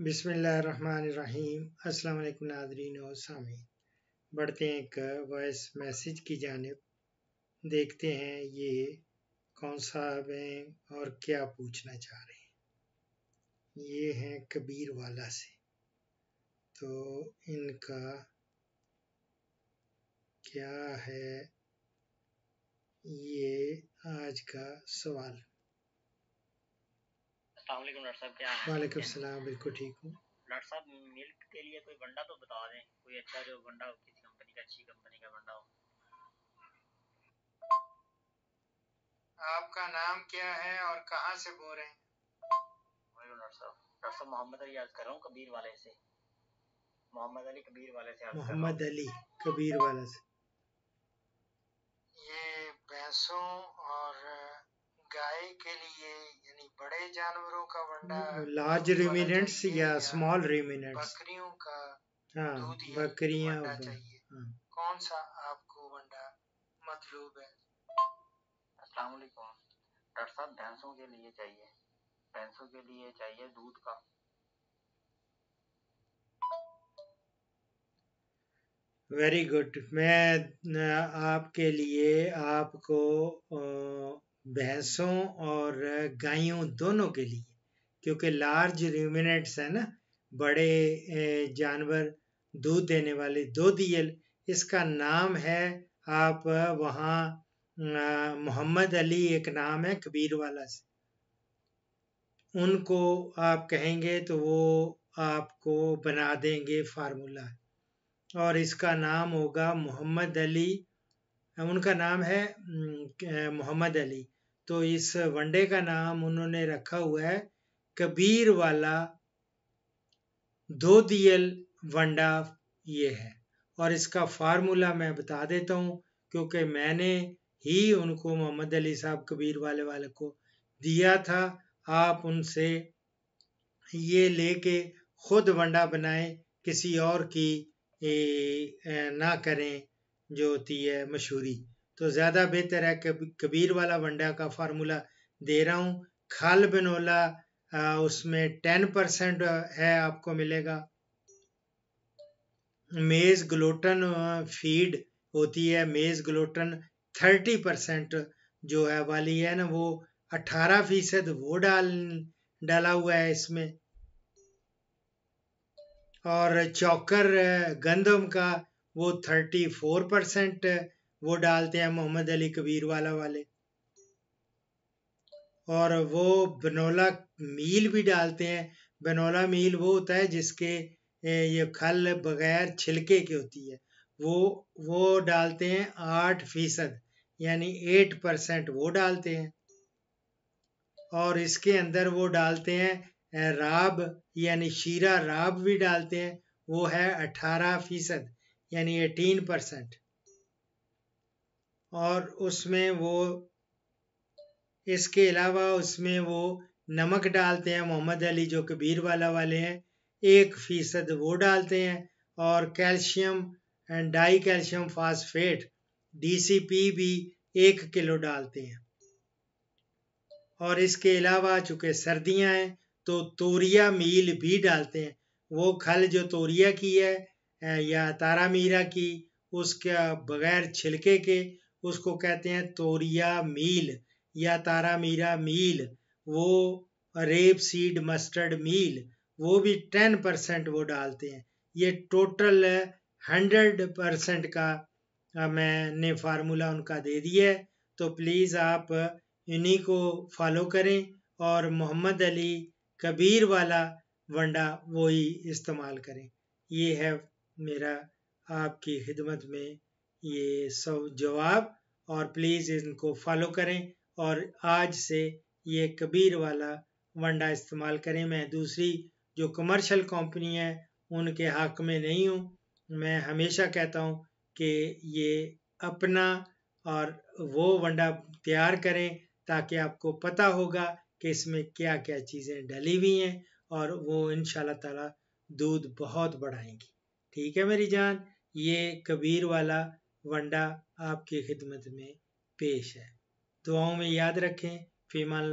बिस्मिल्लाहिर्रहमानिर्रहीम। अस्सलाम वालेकुम नादरीन और सामीन। बढ़ते हैं एक वॉइस मैसेज की जानब। देखते हैं ये कौन साहब हैं और क्या पूछना चाह रहे हैं। ये हैं कबीर वाला से। तो इनका क्या है? ये आज का सवाल। वालेकुम सलाम बिल्कुल ठीक हूँ। डॉक्टर साहब मिल्क के लिए कोई बंडा तो बता दें? कोई अच्छा जो बंडा हो किसी कंपनी का अच्छी कंपनी का बंडा हो? आपका नाम क्या है और कहाँ से बोल रहे हैं? डॉक्टर साहब। डॉक्टर साहब मोहम्मद अली याद कर रहा हूँ कबीर वाले से। मोहम्मद अली कबीर वाले से मोहम्मद अली कबीर वाले से। ये भैंसों और गाय के लिए यानी बड़े जानवरों का वंडा लार्ज रिमिनेंट्स या स्मॉल रिमिनेंट्स बकरियों का हाँ बकरियाँ चाहिए। हाँ। कौन सा आपको वंडा मतलूब है? अस्सलाम वालेकुम। डॉक्टर साहब भैंसों के लिए चाहिए। भैंसों के लिए चाहिए दूध का। वेरी गुड मैं आपके लिए आपको भैंसों और गायों दोनों के लिए, क्योंकि लार्ज रिमिनेंट्स है ना, बड़े जानवर दूध देने वाले दो दियल, इसका नाम है, आप वहाँ मोहम्मद अली एक नाम है, कबीर वाला से। उनको आप कहेंगे तो वो आपको बना देंगे फार्मूला। और इसका नाम होगा मोहम्मद अली, उनका नाम है मोहम्मद अली। तो इस वनडे का नाम उन्होंने रखा हुआ है कबीर वाला दो दियल वंडा ये है। और इसका फार्मूला मैं बता देता हूँ क्योंकि मैंने ही उनको मोहम्मद अली साहब कबीर वाले वाले को दिया था आप उनसे ये लेके खुद वंडा बनाए किसी और की ए, ना करें जो होती है मशहूरी। तो ज़्यादा बेहतर है कबीर वाला वंडा का फार्मूला दे रहा हूँ। खाल बनोला उसमें टेन परसेंट है आपको मिलेगा। मेज ग्लोटन फ़ीड होती है, मेज ग्लोटन थर्टी परसेंट जो है वाली है ना, वो अठारह फ़ीसद वो डाल, डाला हुआ है इसमें। और चौकर गंदम का वो थर्टी फोर परसेंट वो डालते हैं मोहम्मद अली कबीर वाला वाले। और वो बनोला मील भी डालते हैं। बनोला मील वो होता है जिसके ये खल बगैर छिलके की होती है। वो वो डालते हैं आठ फ़ीसद, यानी एट परसेंट वो डालते हैं। और इसके अंदर वो डालते हैं राब, यानी शीरा राब भी डालते हैं। वो है अठारह फ़ीसद, यानी एटीन परसेंट। और उसमें वो, इसके अलावा उसमें वो नमक डालते हैं, मोहम्मद अली जो कबीर वाला वाले हैं, एक फ़ीसद वो डालते हैं और calcium and di calcium phosphate DCP भी एक किलो डालते हैं। और इसके अलावा चूँकि सर्दियाँ हैं तो तोरिया मील भी डालते हैं। वो खल जो तोरिया की है, या तारा मीरा की, उसका बगैर छिलके के उसको कहते हैं तोरिया मील या तारा मीरा मील, वो रेप सीड मस्टर्ड मील, वो भी टेन परसेंट वो डालते हैं। ये टोटल हंड्रेड परसेंट का मैंने फार्मूला उनका दे दिया है। तो प्लीज़ आप इन्हीं को फॉलो करें और मोहम्मद अली कबीर वाला वंडा वही इस्तेमाल करें। ये है मेरा आपकी खिदमत में ये सब जवाब और प्लीज़ इनको फॉलो करें और आज से ये कबीर वाला वंडा इस्तेमाल करें। मैं दूसरी जो कमर्शियल कंपनी है, उनके हक में नहीं हूँ। मैं हमेशा कहता हूँ कि ये अपना और वो वंडा तैयार करें ताकि आपको पता होगा कि इसमें क्या क्या चीज़ें डली हुई हैं और वो इन ताला दूध बहुत बढ़ाएँगी। ठीक है मेरी जान? ये कबीर वाला वंडा आपकी खिदमत में पेश है। दुआओं में याद रखें फ़ीमान